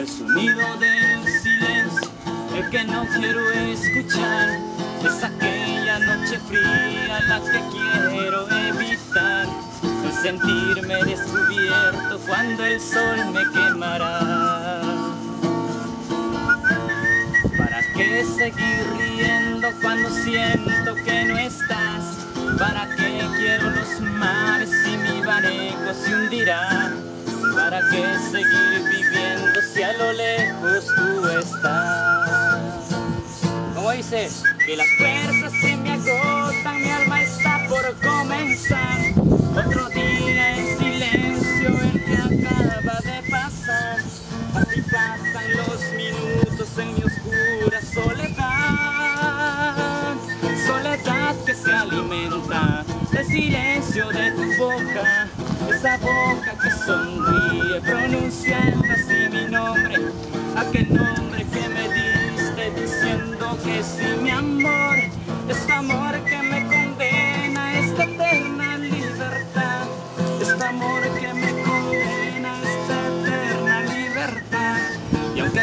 el sonido del silencio, el que no quiero escuchar, es aquella noche fría la que quiero evitar, el sentirme descubierto cuando el sol me quemará. ¿Para qué seguir riendo cuando siento que no estás? ¿Para qué quiero los mares si mi barco se hundirá? tú estás. Como dice, que las fuerzas se me agotan, mi alma está por comenzar. Otro día en silencio, el que acaba de pasar. Así pasan los minutos en mi oscura soledad. Soledad que se alimenta del silencio de tu boca, esa boca que sonríe. ese mi amor es amor que me condena a esta eterna libertad. Este amor que me condena a esta eterna libertad. Y aunque